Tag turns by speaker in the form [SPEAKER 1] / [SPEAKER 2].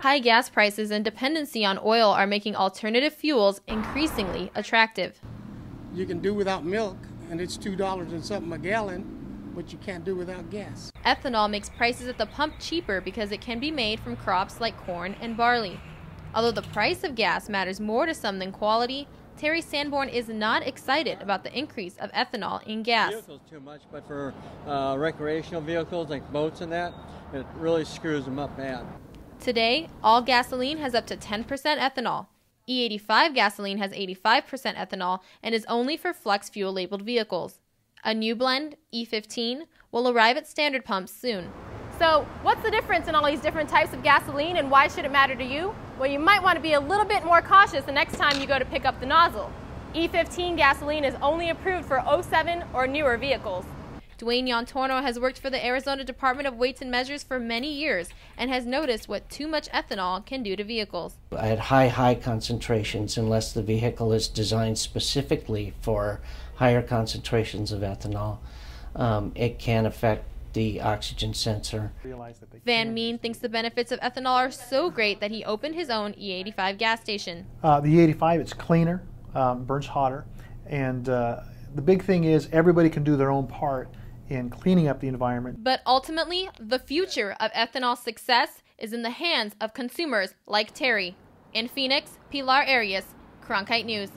[SPEAKER 1] High gas prices and dependency on oil are making alternative fuels increasingly attractive.
[SPEAKER 2] You can do without milk, and it's $2 and something a gallon but you can't do without gas.
[SPEAKER 1] Ethanol makes prices at the pump cheaper because it can be made from crops like corn and barley. Although the price of gas matters more to some than quality, Terry Sanborn is not excited about the increase of ethanol in gas.
[SPEAKER 3] Vehicles too much, but for uh, recreational vehicles like boats and that, it really screws them up bad.
[SPEAKER 1] Today, all gasoline has up to 10% ethanol. E85 gasoline has 85% ethanol and is only for flex fuel labeled vehicles. A new blend, E15, will arrive at standard pumps soon.
[SPEAKER 4] So, what's the difference in all these different types of gasoline and why should it matter to you? Well, you might want to be a little bit more cautious the next time you go to pick up the nozzle. E15 gasoline is only approved for 07 or newer vehicles.
[SPEAKER 1] Dwayne Yantorno has worked for the Arizona Department of Weights and Measures for many years and has noticed what too much ethanol can do to vehicles.
[SPEAKER 5] At high, high concentrations, unless the vehicle is designed specifically for higher concentrations of ethanol, um, it can affect the oxygen sensor.
[SPEAKER 1] Van Meen thinks the benefits of ethanol are so great that he opened his own E85 gas station.
[SPEAKER 6] Uh, the E85, it's cleaner, um, burns hotter, and uh, the big thing is everybody can do their own part in cleaning up the environment.
[SPEAKER 1] But ultimately, the future of ethanol success is in the hands of consumers like Terry. In Phoenix, Pilar Arias, Cronkite News.